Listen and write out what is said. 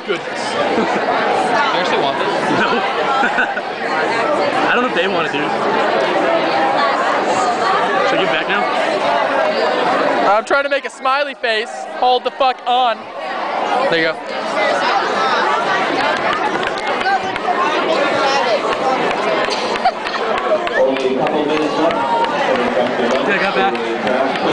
my goodness. Do you actually want this? No. I don't know if they want it, dude. Should I get back now? I'm trying to make a smiley face. Hold the fuck on. There you go. Only a couple minutes.